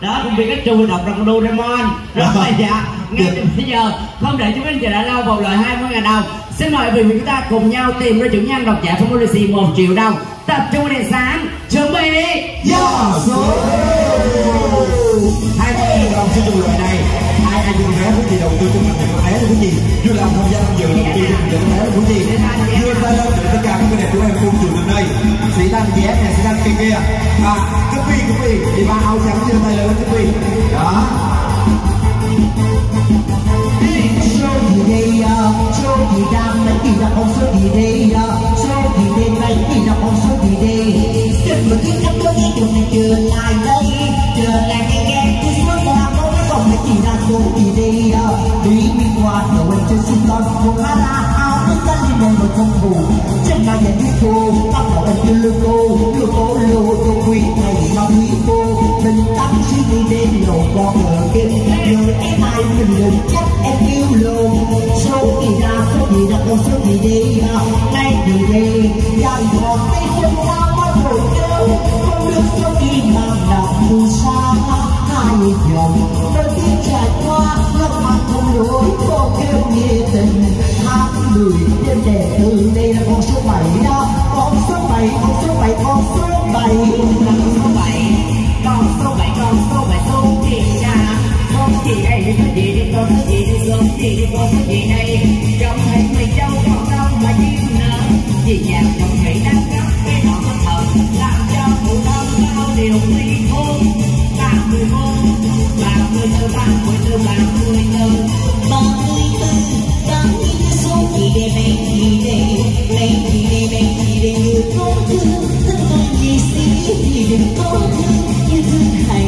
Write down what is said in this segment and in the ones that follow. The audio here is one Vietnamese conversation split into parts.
đó cũng biết cách trù đọc con Doraemon rất là dạ. ngay từ bây giờ không để chúng mình chờ đã lâu một lời 20 ngàn đồng. Xin mời quý vị chúng ta cùng nhau tìm ra chủ nhân độc giả phong policy một triệu đồng. Tập trung đèn sáng chuẩn bị do số. Hai mươi đồng sử dụng loại này. Ai ai dùng vé quý vị đầu tư cho mình. Vé quý vị vừa làm tham gia quý vị đưa tay lên để tất cả các người đẹp của em cùng chịu gần đây sĩ đăng vé này sĩ đăng kia kia à quý vị quý vị thì ba áo trắng đưa tay lên quý vị đó số gì đây số gì đang mấy kỳ là con số gì đây số gì đây mấy kỳ là con số gì đây trên một cái cách có cái đường này trở trên nhận biết cô tóc đỏ anh cứ lưu cô lưu cô lô cô quý này mà quý cô mình tắt suy nghĩ đến lộ con ở kim rồi em ai mình đừng chắc em yêu luôn số gì ra số gì ra con số gì đi nay từ đây dành còn tay chân ta mất rồi đâu không được cho đi mà đọc từ xa hai dòng đôi tiếng trải qua lòng mặt không đổi cô kêu nghĩa tình đường người đêm từ đây là con số bảy đó con số bảy con số bảy con số bảy con số bảy con số bảy con số bảy số gì ra con gì đây đi con gì đi con số gì đi số gì đi con số gì đây trong thấy mình châu còn đâu mà chim nở vì nhạc trong thủy đang gấp cái nọ có thở làm cho phụ đông cao điều ly hôn ba mươi hôn ba mươi tư ba mươi tư ba mươi tư ba mươi tư thương tất cả nghệ sĩ thì đừng có thương như thương hai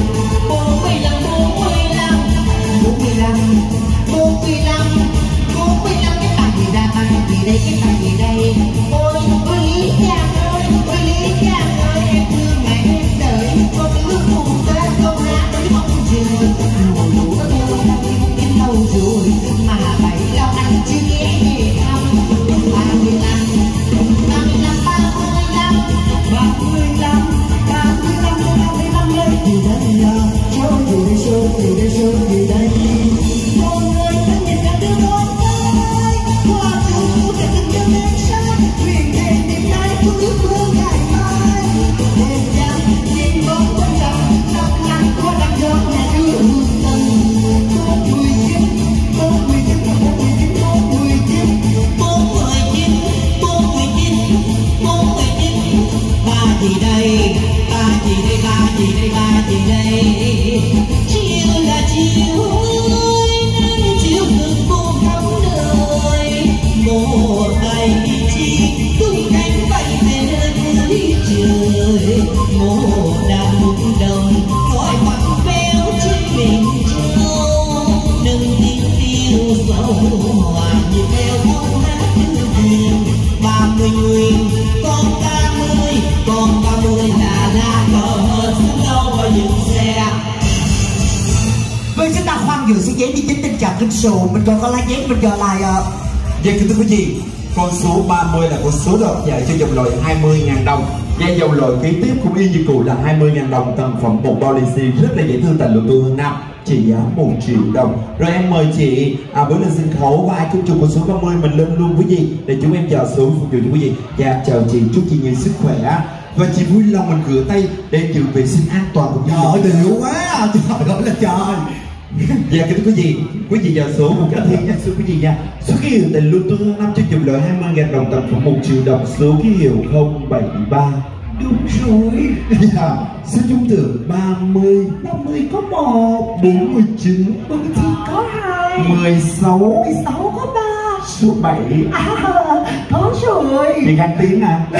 đàn mục đồng gọi bằng véo trên mình châu tin tiêu sầu hòa nhịp theo câu hát yêu thương ba mươi người con ba mươi con ba mươi là ra cờ xuống đâu mà dừng xe. Vừa sẽ vé đi chính tình trạng kinh sổ mình còn có lá vé mình giờ lại à Dạ kính thưa quý vị, con số 30 là con số đoạt giải cho dòng loại 20.000 đồng và dòng loại kế tiếp cũng y như cũ là 20.000 đồng tặng phẩm một bao lì xì rất là dễ thương tại lộ tôi hương năm chỉ giá 1 triệu đồng. Rồi em mời chị à, bước lên sân khấu và ai cũng chụp con số 30 mình lên luôn quý vị để chúng em chờ xuống phục vụ cho quý vị. Dạ chào chị chúc chị nhiều sức khỏe. Và chị vui lòng mình rửa tay để giữ vệ sinh an toàn của trời ơi quá trời ơi là trời Dạ kính quý vị, quý vị giờ số một cái thiên nhắc số quý vị nha Số ký hiệu tại lưu tư năm cho chụp loại 20 ngàn đồng tặng phẩm 1 triệu đồng Số ký hiệu 073 đúng rồi. Dạ, số trúng thưởng 30 50 có một 49 49 có hai. 16 16 có ba. Số 7 à, có rồi. Chị khang tiếng à?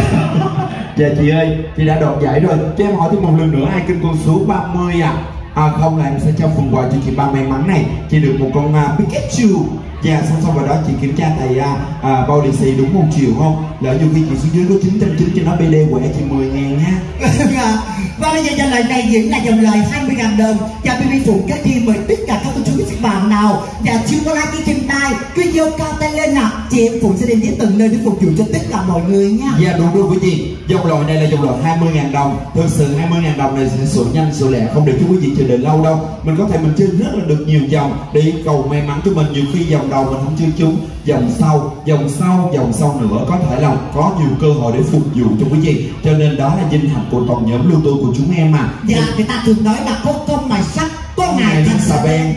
Dạ chị ơi, chị đã đoạt giải rồi. Cho em hỏi thêm một lần nữa ai kênh con số 30 à À không là em sẽ cho phần quà cho chị ba may mắn này. Chị được một con uh, Pikachu. Dạ xong xong rồi đó chị kiểm tra tại uh, uh, bao lì xì đúng một triệu không? Lỡ dù khi chị xuống dưới có 990 cho nó BD quẻ chị 10 ngàn nha. Và bây giờ dòng lời này vẫn là dòng lời 20 ngàn đồng. Và BB Phụ các ที mời tất cả các cô chú các bạn nào và chưa có like cái chân tay cứ giơ cao tay lên nào chị em Phụ sẽ đến đến từng nơi để phục vụ cho tất cả mọi người nha. Dạ đúng rồi quý vị. Dòng loại này là dòng loại 20 ngàn đồng. Thực sự 20 ngàn đồng này sẽ sổ nhanh sổ lẹ Không để cho quý vị chờ đợi lâu đâu. Mình có thể mình chơi rất là được nhiều dòng Để cầu may mắn cho mình. Nhiều khi dòng đầu mình không chơi trúng Dòng sau, dòng sau, dòng sau nữa. Có thể là có nhiều cơ hội để phục vụ cho quý vị. Cho nên đó là vinh hạnh của toàn nhóm lưu tôi của chúng em mà. Dạ người ta thường nói là có công mài sắt có ngày thành xà beng.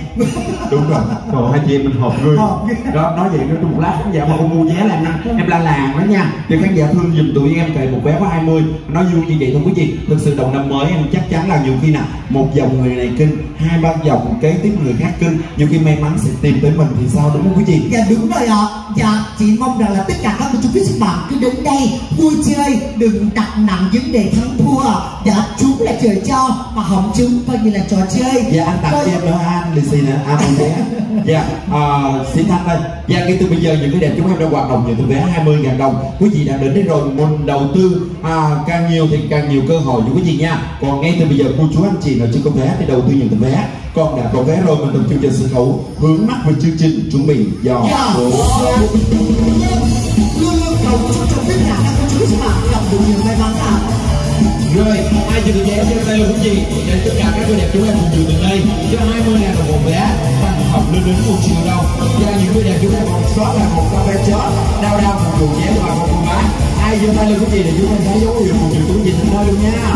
Đúng rồi. Rồi hai chị em mình hợp Hợp. Đó nói vậy đó một lát khán giả mà không mua vé là em, em la làng đó nha. Thì khán giả thương giùm tụi em kệ một vé có 20 Nói vui như vậy thôi quý vị Thực sự đầu năm mới em chắc chắn là nhiều khi nào Một dòng người này kinh Hai ba dòng kế tiếp người khác kinh. Nhiều khi may mắn sẽ tìm tới mình thì sao đúng không quý vị Dạ đúng rồi ạ. Dạ chị mong rằng là tất cả các chú quý các bạn cứ đến đây vui chơi Đừng đặt nặng vấn đề thắng thua. Dạ chúng là trời cho Mà không chúng coi như là trò chơi. Dạ anh tặng cho em nữa anh lì xì nè À một vé Dạ à, Sĩ Thanh đây Dạ ngay từ bây giờ những cái đẹp chúng em đã hoạt động nhận từ vé 20 000 đồng Quý vị đã đến đây rồi Mình đầu tư à, càng nhiều thì càng nhiều cơ hội cho quý vị nha Còn ngay từ bây giờ cô chú anh chị nào chưa có vé thì đầu tư nhận từ vé Còn đã có vé rồi mình tập trung cho sân khấu Hướng mắt về chương trình chuẩn bị dò Dạ Luôn cầu chúc cho tất cả các cô chú các bạn gặp được nhiều may mắn ạ rồi, ai chưa được vé trên tay là quý vị Để tất cả các cô đẹp chúng em cùng dự từ đây. Cho 20 ngàn đồng một vé Tăng học lên đến một triệu đồng Và những cô đẹp chúng em còn sót là một cặp vé chót Đau đau phục vụ vé và một cô bác Ai giơ tay lên quý vị để chúng em thấy dấu hiệu một triệu quý vị từ nơi luôn nha.